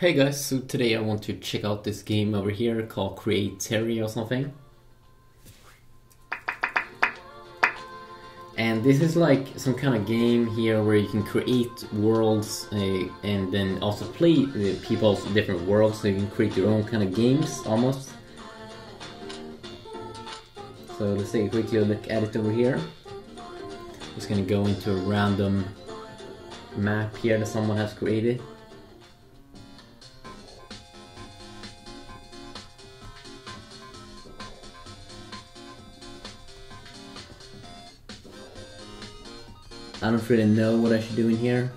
Hey guys, so today I want to check out this game over here called Create Terry or something. And this is like some kind of game here where you can create worlds uh, and then also play uh, people's different worlds so you can create your own kind of games almost. So let's take a quick look at it over here. Just gonna go into a random map here that someone has created. I don't really know what I should do in here.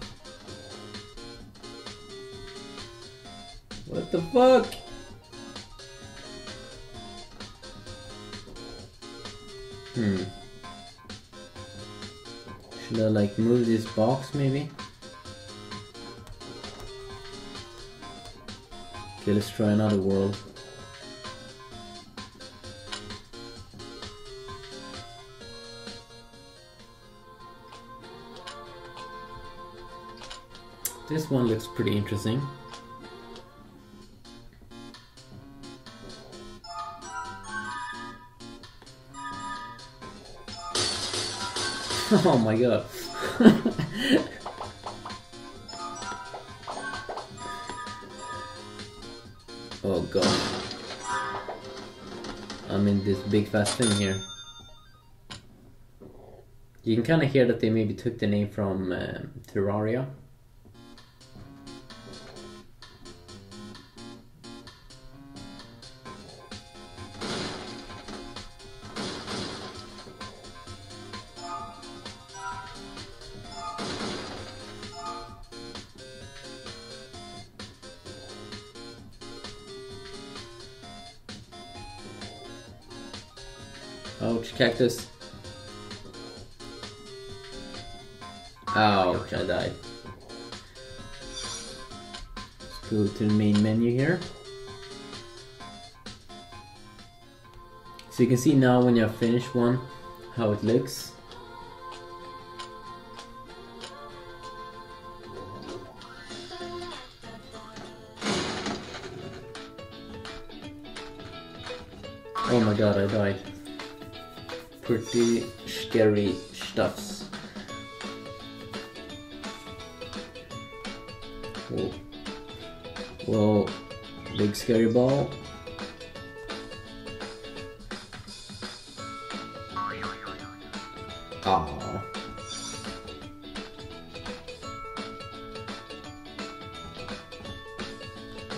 What the fuck? Hmm. Should I like move this box maybe? Okay, let's try another world. This one looks pretty interesting. oh my god. oh god. I'm in this big fast thing here. You can kind of hear that they maybe took the name from uh, Terraria. Ouch, cactus. Ouch, I died. Let's go to the main menu here. So you can see now when you have finished one, how it looks. Oh my god, I died pretty scary stuffs. Oh. Whoa. Whoa, big scary ball.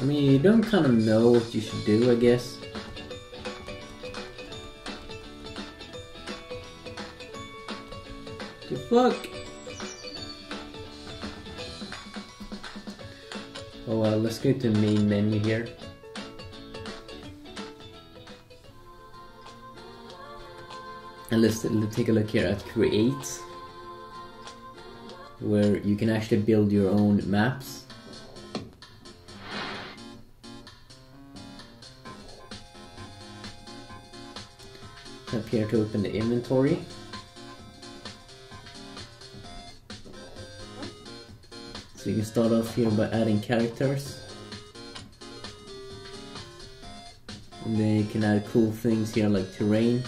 I mean, you don't kind of know what you should do, I guess. The fuck? Oh well, let's go to main menu here. And let's, let's take a look here at create. Where you can actually build your own maps. Up here to open the inventory. So you can start off here by adding characters. And then you can add cool things here like terrain.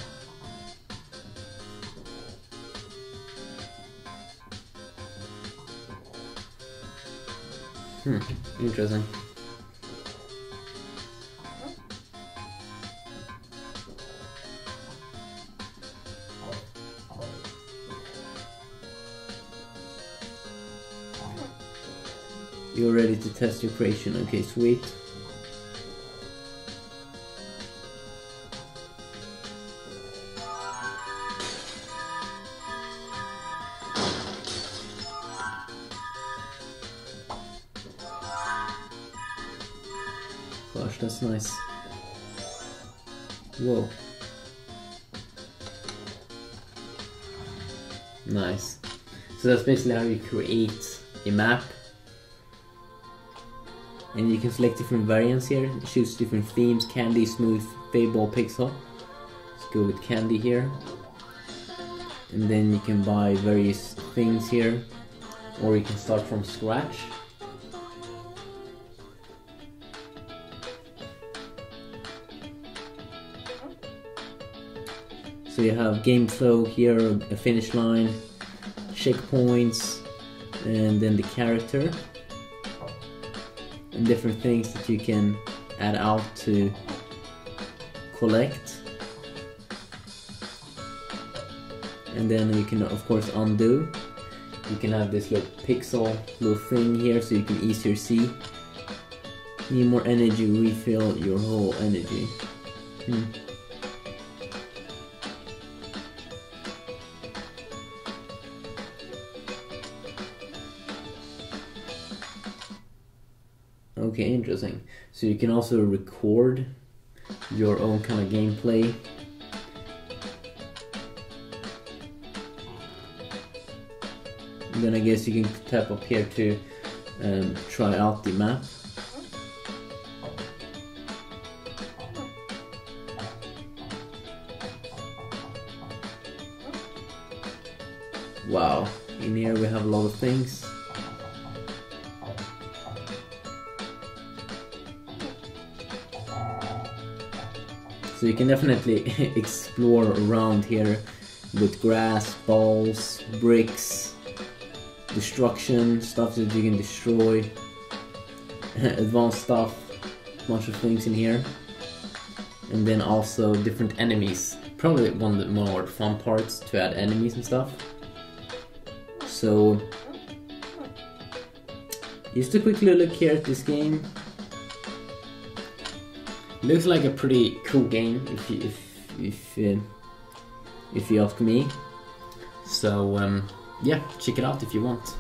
Hmm, interesting. You're ready to test your creation. Okay, sweet. Gosh, that's nice. Whoa. Nice. So that's basically how you create a map and you can select different variants here. Choose different themes. Candy smooth fable pixel. Let's go with candy here. And then you can buy various things here. Or you can start from scratch. So you have game flow here a finish line checkpoints and then the character and different things that you can add out to collect. And then you can of course undo. You can have this little pixel little thing here so you can easier see. Need more energy, refill your whole energy. Hmm. Okay, interesting. So you can also record your own kind of gameplay. Then I guess you can tap up here to um, try out the map. Wow, in here we have a lot of things. So you can definitely explore around here with grass, balls, bricks, destruction, stuff that you can destroy, advanced stuff, bunch of things in here. And then also different enemies. Probably one of the more fun parts to add enemies and stuff. So just a quick look here at this game. Looks like a pretty cool game if you, if if uh, if you ask me. So um, yeah, check it out if you want.